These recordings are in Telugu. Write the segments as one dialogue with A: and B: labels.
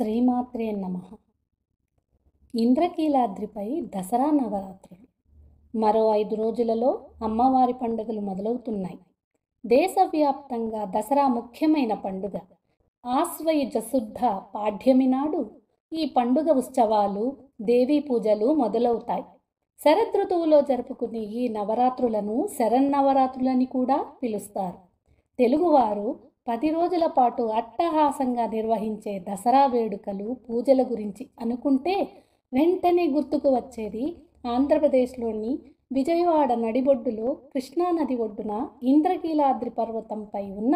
A: శ్రీమాత్రే నమ. ఇంద్రకీలాద్రిపై దసరా నవరాత్రులు. మరో ఐదు రోజులలో అమ్మవారి పండుగలు మొదలవుతున్నాయి. దేశవ్యాప్తంగా దసరా ముఖ్యమైన పండుగ. ఆశ్వయుజ శుద్ధ పాఠ్యమి నాడు ఈ పండుగ ఉత్సవాలు దేవీ పూజలు మొదలవుతాయి. శరదృతువులో జరుపుకునే ఈ నవరాత్రులను శరన్నవరాత్రులని కూడా పిలుస్తారు. తెలుగువారు పది రోజుల పాటు అట్టహాసంగా నిర్వహించే దసరా వేడుకలు పూజల గురించి అనుకుంటే వెంటనే గుర్తుకు వచ్చేది ఆంధ్రప్రదేశ్లోని విజయవాడ నడిబొడ్డులో కృష్ణానది ఒడ్డున ఇంద్రకీలాద్రి పర్వతంపై ఉన్న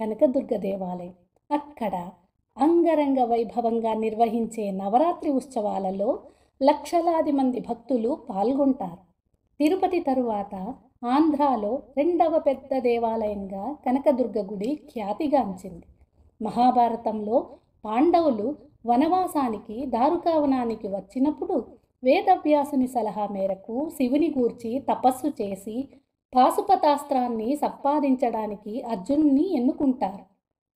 A: కనకదుర్గ దేవాలయం. అక్కడ అంగరంగ వైభవంగా నిర్వహించే నవరాత్రి ఉత్సవాలలో లక్షలాది మంది భక్తులు పాల్గొంటారు. తిరుపతి తరువాత ఆంధ్రాలో రెండవ పెద్ద దేవాలయంగా కనకదుర్గ గుడి ఖ్యాతిగాంచింది మహాభారతంలో పాండవులు వనవాసానికి దారుకావనానికి వచ్చినప్పుడు వేదవ్యాసుని సలహా మేరకు శివుని గూర్చి తపస్సు చేసి పాశుపతాస్త్రాన్ని సంపాదించడానికి అర్జునుని ఎన్నుకుంటారు.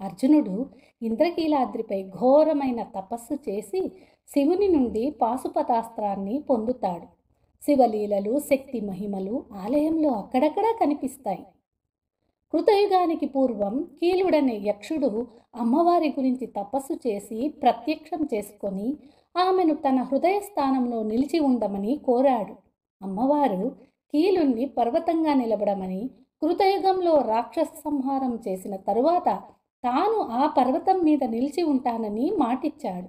A: అర్జునుడు ఇంద్రకీలాద్రిపై ఘోరమైన తపస్సు చేసి శివుని నుండి పాశుపతాస్త్రాన్ని పొందుతాడు. శివలీలలు శక్తి మహిమలు ఆలయంలో అక్కడక్కడా కనిపిస్తాయి. కృతయుగానికి పూర్వం కీలుడనే యక్షుడు అమ్మవారి గురించి తపస్సు చేసి ప్రత్యక్షం చేసుకొని ఆమెను తన హృదయ స్థానంలో నిలిచి ఉండమని కోరాడు. అమ్మవారు కీలుణ్ణి పర్వతంగా నిలబడమని కృతయుగంలో రాక్షస సంహారం చేసిన తరువాత తాను ఆ పర్వతం మీద నిలిచి ఉంటానని మాటిచ్చాడు.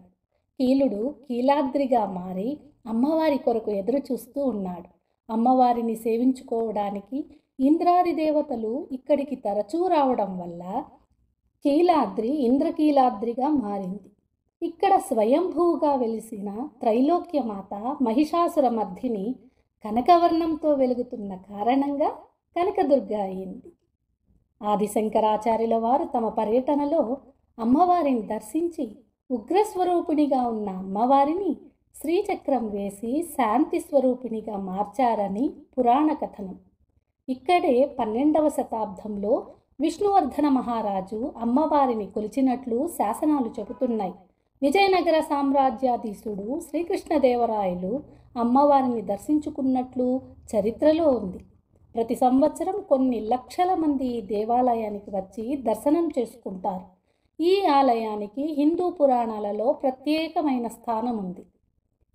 A: కీలుడు కీలాద్రిగా మారి అమ్మవారి కొరకు ఎదురు చూస్తూ ఉన్నాడు. అమ్మవారిని సేవించుకోవడానికి ఇంద్రాది దేవతలు ఇక్కడికి తరచూ రావడం వల్ల కీలాద్రి ఇంద్రకీలాద్రిగా మారింది. ఇక్కడ స్వయంభూగా వెలిసిన త్రైలోక్యమాత మహిషాసుర మర్ధిని కనకవర్ణంతో వెలుగుతున్న కారణంగా కనకదుర్గ అయింది. ఆదిశంకరాచార్యుల వారు తమ పర్యటనలో అమ్మవారిని దర్శించి ఉగ్రస్వరూపిణిగా ఉన్న అమ్మవారిని శ్రీచక్రం వేసి శాంతి స్వరూపిణిగా మార్చారని పురాణ కథనం. ఇక్కడే పన్నెండవ శతాబ్దంలో విష్ణువర్ధన మహారాజు అమ్మవారిని కొలిచినట్లు శాసనాలు చెబుతున్నాయి. విజయనగర సామ్రాజ్యాధీశుడు శ్రీకృష్ణదేవరాయలు అమ్మవారిని దర్శించుకున్నట్లు చరిత్రలో ఉంది. ప్రతి సంవత్సరం కొన్ని లక్షల మంది దేవాలయానికి వచ్చి దర్శనం చేసుకుంటారు. ఈ ఆలయానికి హిందూ పురాణాలలో ప్రత్యేకమైన స్థానం ఉంది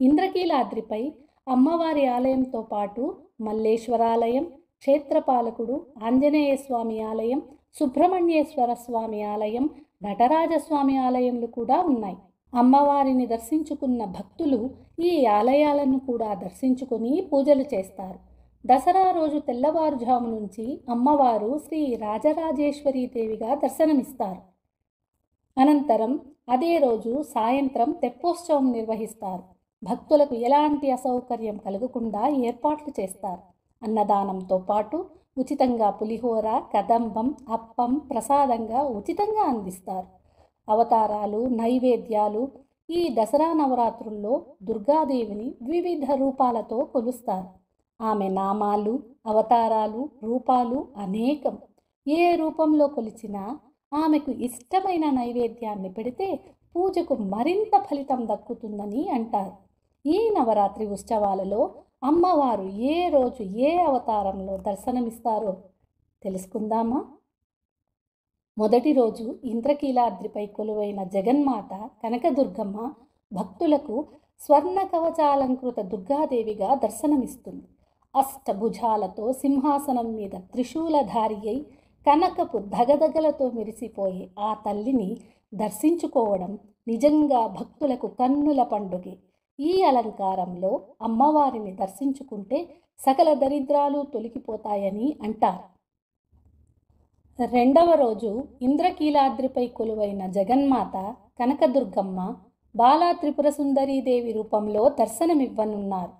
A: ఇంద్రకీలాద్రిపై అమ్మవారి ఆలయంతో పాటు మల్లేశ్వరాలయం క్షేత్రపాలకుడు ఆంజనేయ స్వామి ఆలయం సుబ్రహ్మణ్యేశ్వర స్వామి ఆలయం నటరాజస్వామి ఆలయంలు కూడా ఉన్నాయి. అమ్మవారిని దర్శించుకున్న భక్తులు ఈ ఆలయాలను కూడా దర్శించుకుని పూజలు చేస్తారు. దసరా రోజు తెల్లవారుజాము నుంచి అమ్మవారు శ్రీ రాజరాజేశ్వరీ దేవిగా దర్శనమిస్తారు. అనంతరం అదే రోజు సాయంత్రం తెప్పోత్సవం నిర్వహిస్తారు. భక్తులకు ఎలాంటి అసౌకర్యం కలగకుండా ఏర్పాట్లు చేస్తారు. అన్నదానంతో పాటు ఉచితంగా పులిహోర కదంబం అప్పం ప్రసాదంగా ఉచితంగా అందిస్తారు. అవతారాలు నైవేద్యాలు ఈ దసరా నవరాత్రుల్లో దుర్గాదేవిని వివిధ రూపాలతో కొలుస్తారు. ఆమె నామాలు అవతారాలు రూపాలు అనేకం. ఏ రూపంలో కొలిచినా ఆమెకు ఇష్టమైన నైవేద్యాన్ని పెడితే పూజకు మరింత ఫలితం దక్కుతుందని అంటారు. ఈ నవరాత్రి ఉత్సవాలలో అమ్మవారు ఏ రోజు ఏ అవతారంలో దర్శనమిస్తారో తెలుసుకుందామా? మొదటి రోజు ఇంద్రకీలాద్రిపై కొలువైన జగన్మాత కనకదుర్గమ్మ భక్తులకు స్వర్ణ కవచాలంకృత దుర్గాదేవిగా దర్శనమిస్తుంది. అష్టభుజాలతో సింహాసనం మీద త్రిశూలధారి అయి కనకపు దగదగలతో మెరిసిపోయే ఆ తల్లిని దర్శించుకోవడం నిజంగా భక్తులకు కన్నుల పండుగే. ఈ అలంకారంలో అమ్మవారిని దర్శించుకుంటే సకల దరిద్రాలు తొలగిపోతాయని అంటారు. రెండవ రోజు ఇంద్రకీలాద్రిపై కొలువైన జగన్మాత కనకదుర్గమ్మ బాలా త్రిపుర సుందరీదేవి రూపంలో దర్శనమివ్వనున్నారు.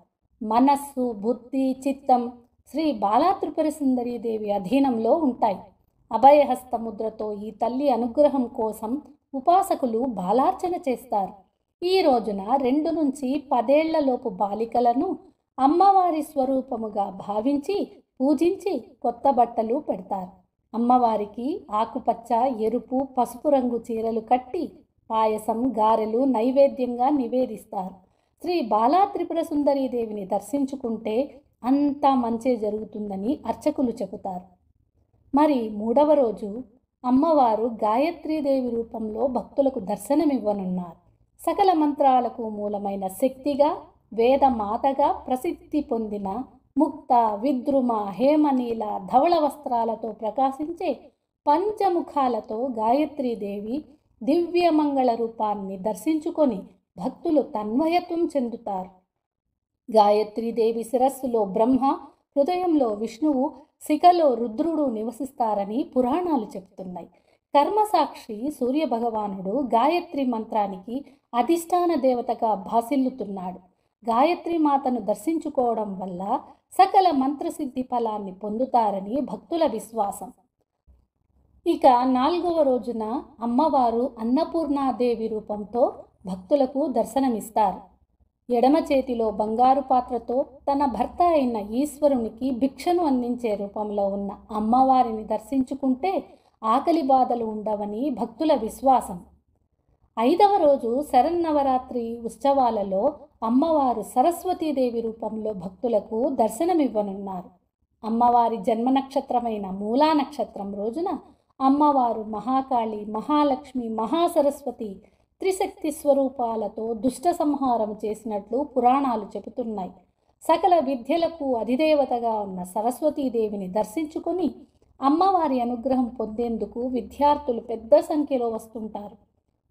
A: మనస్సు బుద్ధి చిత్తం శ్రీ బాలా త్రిపుర సుందరీదేవి అధీనంలో ఉంటాయి. అభయహస్త ముద్రతో ఈ తల్లి అనుగ్రహం కోసం ఉపాసకులు బాలార్చన చేస్తారు. ఈ రోజున రెండు నుంచి పదేళ్ళలోపు బాలికలను అమ్మవారి స్వరూపముగా భావించి పూజించి కొత్త బట్టలు పెడతారు. అమ్మవారికి ఆకుపచ్చ ఎరుపు పసుపు రంగు చీరలు కట్టి పాయసం గారెలు నైవేద్యంగా నివేదిస్తారు. శ్రీ బాలా త్రిపుర సుందరీదేవిని దర్శించుకుంటే అంతా మంచి జరుగుతుందని అర్చకులు చెబుతారు. మరి మూడవ రోజు అమ్మవారు గాయత్రీదేవి రూపంలో భక్తులకు దర్శనమివ్వనున్నారు. సకల మంత్రాలకు మూలమైన శక్తిగా వేదమాతగా ప్రసిద్ధి పొందిన ముక్త విద్రుమ హేమనీల ధవళ వస్త్రాలతో ప్రకాశించే పంచముఖాలతో గాయత్రీదేవి దివ్యమంగళ రూపాన్ని దర్శించుకొని భక్తులు తన్మయత్వం చెందుతారు. గాయత్రీదేవి శిరస్సులో బ్రహ్మ హృదయంలో విష్ణువు శిఖలో రుద్రుడు నివసిస్తారని పురాణాలు చెప్తున్నాయి. కర్మసాక్షి సూర్యభగవానుడు గాయత్రి మంత్రానికి అధిష్టాన దేవతగా భాసిల్లుతున్నాడు. గాయత్రి మాతను దర్శించుకోవడం వల్ల సకల మంత్రసిద్ధి ఫలాన్ని పొందుతారని భక్తుల విశ్వాసం. ఇక నాలుగవ రోజున అమ్మవారు అన్నపూర్ణాదేవి రూపంతో భక్తులకు దర్శనమిస్తారు. ఎడమ చేతిలో బంగారు పాత్రతో తన భర్త అయిన ఈశ్వరునికి భిక్షను అందించే రూపంలో ఉన్న అమ్మవారిని దర్శించుకుంటే ఆకలి బాధలు ఉండవని భక్తుల విశ్వాసం. ఐదవ రోజు శరన్నవరాత్రి ఉత్సవాలలో అమ్మవారు సరస్వతీదేవి రూపంలో భక్తులకు దర్శనమివ్వనున్నారు. అమ్మవారి జన్మ నక్షత్రమైన మూలా నక్షత్రం రోజున అమ్మవారు మహాకాళి మహాలక్ష్మి మహాసరస్వతి త్రిశక్తి స్వరూపాలతో దుష్ట సంహారం చేసినట్లు పురాణాలు చెబుతున్నాయి. సకల విద్యలకు అధిదేవతగా ఉన్న సరస్వతీదేవిని దర్శించుకొని అమ్మవారి అనుగ్రహం పొందేందుకు విద్యార్థులు పెద్ద సంఖ్యలో వస్తుంటారు.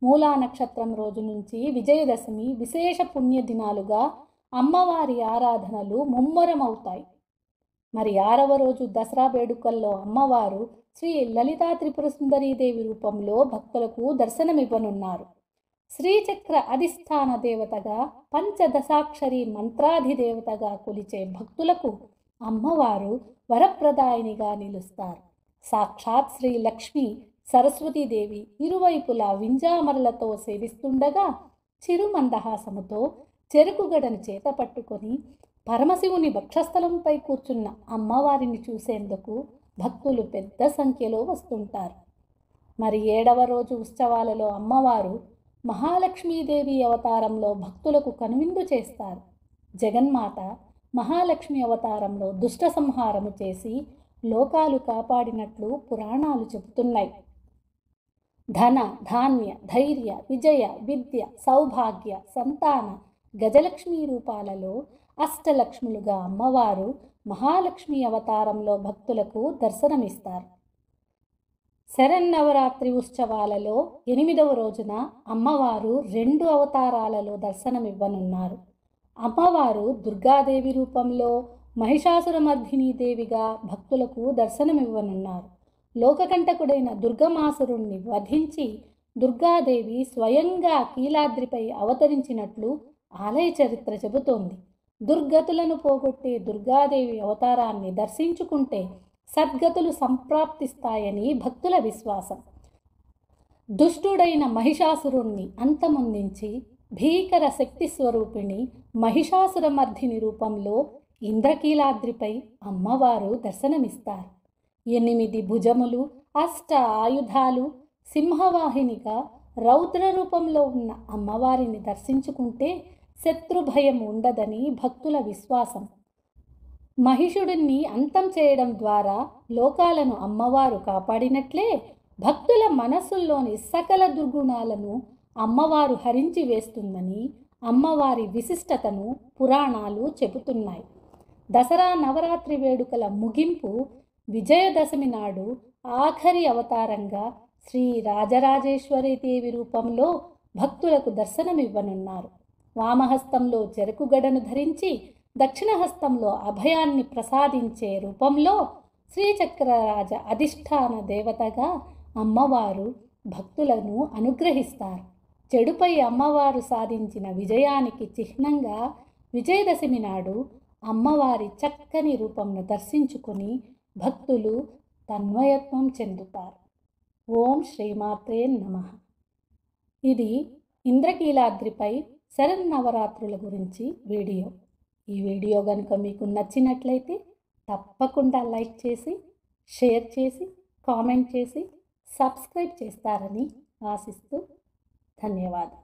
A: మూలా నక్షత్రం రోజు నుంచి విజయదశమి విశేష పుణ్యదినాలుగా అమ్మవారి ఆరాధనలు ముమ్మరమవుతాయి. మరి ఆరవ రోజు దసరా వేడుకల్లో అమ్మవారు శ్రీ లలితా త్రిపుర సుందరీదేవి రూపంలో భక్తులకు దర్శనమివ్వనున్నారు. శ్రీచక్ర అధిష్టాన దేవతగా పంచదశాక్షరి మంత్రాధిదేవతగా కొలిచే భక్తులకు అమ్మవారు వరప్రదాయినిగా నిలుస్తారు. సాక్షాత్ శ్రీ లక్ష్మి సరస్వతీదేవి ఇరువైపులా వింజామరలతో సేవిస్తుండగా చిరుమందహాసముతో చెరుకుగడను చేత పట్టుకొని పరమశివుని వక్షస్థలంపై కూర్చున్న అమ్మవారిని చూసేందుకు భక్తులు పెద్ద సంఖ్యలో వస్తుంటారు. మరి ఏడవ రోజు ఉత్సవాలలో అమ్మవారు మహాలక్ష్మీదేవి అవతారంలో భక్తులకు కనువిందు చేస్తారు. జగన్మాత మహాలక్ష్మి అవతారంలో దుష్ట సంహారము చేసి లోకాలు కాపాడినట్లు పురాణాలు చెబుతున్నాయి. ధన ధాన్య ధైర్య విజయ విద్య సౌభాగ్య సంతాన గజలక్ష్మి రూపాలలో అష్టలక్ష్ములుగా అమ్మవారు మహాలక్ష్మి అవతారంలో భక్తులకు దర్శనమిస్తారు. శరన్నవరాత్రి ఉత్సవాలలో ఎనిమిదవ రోజున అమ్మవారు రెండు అవతారాలలో దర్శనమివ్వనున్నారు. అమ్మవారు దుర్గాదేవి రూపంలో మహిషాసురమర్ధిని దేవిగా భక్తులకు దర్శనమివ్వనున్నారు. లోకకంటకుడైన దుర్గమాసురుణ్ణి వధించి దుర్గాదేవి స్వయంగా కీలాద్రిపై అవతరించినట్లు ఆలయ చరిత్ర చెబుతోంది. దుర్గతులను పోగొట్టే దుర్గాదేవి అవతారాన్ని దర్శించుకుంటే సద్గతులు సంప్రాప్తిస్తాయని భక్తుల విశ్వాసం. దుష్టుడైన మహిషాసురుణ్ణి అంతమొందించి భీకర శక్తి స్వరూపిణి మహిషాసురమర్ధిని రూపంలో ఇంద్రకీలాద్రిపై అమ్మవారు దర్శనమిస్తారు. ఎనిమిది భుజములు అష్ట ఆయుధాలు సింహవాహినిగా రౌద్ర రూపంలో ఉన్న అమ్మవారిని దర్శించుకుంటే శత్రుభయం ఉండదని భక్తుల విశ్వాసం. మహిషుడిని అంతం చేయడం ద్వారా లోకాలను అమ్మవారు కాపాడినట్లే భక్తుల మనస్సుల్లోని సకల దుర్గుణాలను అమ్మవారు హరించి వేస్తుందని అమ్మవారి విశిష్టతను పురాణాలు చెబుతున్నాయి. దసరా నవరాత్రి వేడుకల ముగింపు విజయదశమి నాడు ఆఖరి అవతారంగా శ్రీ రాజరాజేశ్వరి దేవి రూపంలో భక్తులకు దర్శనమివ్వనున్నారు. వామహస్తంలో చెరుకుగడను ధరించి దక్షిణహస్తంలో అభయాన్ని ప్రసాదించే రూపంలో శ్రీచక్రరాజ అధిష్టాన దేవతగా అమ్మవారు భక్తులను అనుగ్రహిస్తారు. చెడుపై అమ్మవారు సాధించిన విజయానికి చిహ్నంగా విజయదశమి నాడు అమ్మవారి చక్కని రూపంను దర్శించుకుని భక్తులు తన్వయత్వం చెందుతారు. ఓం శ్రీమాత్రే నమ. ఇది ఇంద్రకీలాద్రిపై శరన్నవరాత్రుల గురించి వీడియో. ఈ వీడియో కనుక మీకు నచ్చినట్లయితే తప్పకుండా లైక్ చేసి షేర్ చేసి కామెంట్ చేసి సబ్స్క్రైబ్ చేస్తారని ఆశిస్తూ ధన్యవాదాలు.